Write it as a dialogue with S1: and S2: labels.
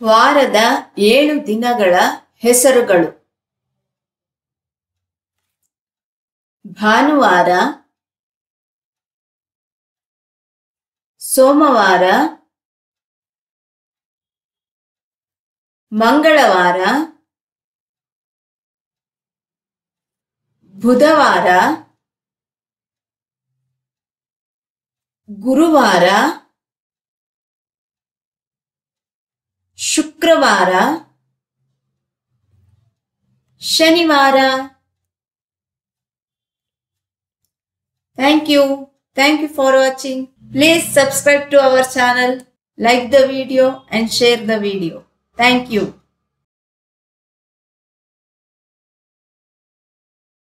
S1: ವಾರದ ಏಳು ದಿನಗಳ ಹೆಸರುಗಳು. ಭಾನುವಾರ ಸೋಮವಾರ ಮಂಗಳವಾರ ಬುಧವಾರ ಗುರುವಾರ ಶುಕ್ರವಾರ ಶನಿವಾರ Thank you. Thank you for watching. Please subscribe to our channel, like the video and share the video. Thank you.